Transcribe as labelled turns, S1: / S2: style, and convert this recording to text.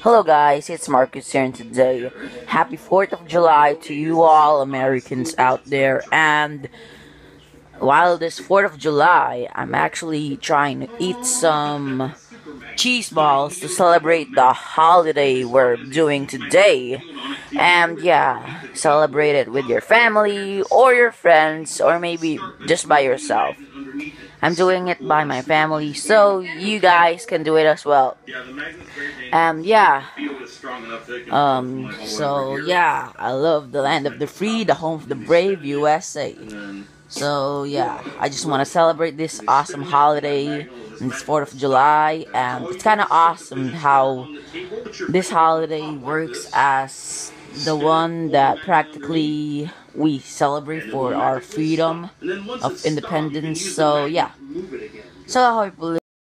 S1: Hello guys, it's Marcus here and today, happy 4th of July to you all Americans out there and while this 4th of July, I'm actually trying to eat some cheese balls to celebrate the holiday we're doing today. And yeah, celebrate it with your family or your friends or maybe just by yourself. I'm doing it by my family, so you guys can do it as well. And yeah, um, so yeah, I love the land of the free, the home of the brave, USA. So yeah, I just want to celebrate this awesome holiday it's 4th of July, and it's kind of awesome how this holiday works as the one that practically we celebrate for our freedom of independence. So yeah, so I hopefully.